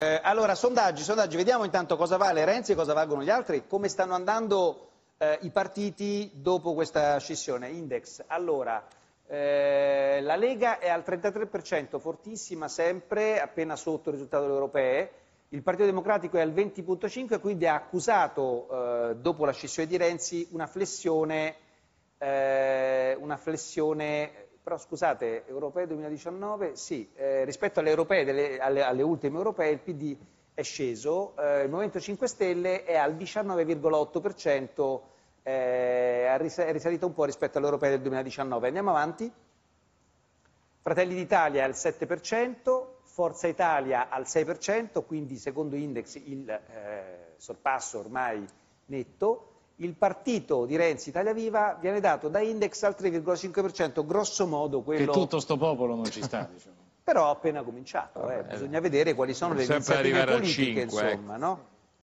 Eh, allora, sondaggi, sondaggi, vediamo intanto cosa vale Renzi e cosa valgono gli altri, come stanno andando eh, i partiti dopo questa scissione. Index, allora, eh, la Lega è al 33%, fortissima sempre, appena sotto il risultato delle europee, il Partito Democratico è al 20.5, quindi ha accusato, eh, dopo la scissione di Renzi, una flessione, eh, una flessione però scusate, europee 2019, sì, eh, rispetto alle, europee, delle, alle, alle, ultime europee il PD è sceso, eh, il Movimento 5 Stelle è al 19,8%, eh, è risalito un po' rispetto alle europee del 2019. Andiamo avanti. Fratelli d'Italia al 7%, Forza Italia al 6%, quindi secondo Index il eh, sorpasso ormai netto, il partito di Renzi Italia Viva viene dato da Index al 3,5%, grosso modo quello... Che tutto sto popolo non ci sta, diciamo. Però ha appena cominciato, eh. bisogna vedere quali sono le iniziative politiche, 5, insomma, ecco. no?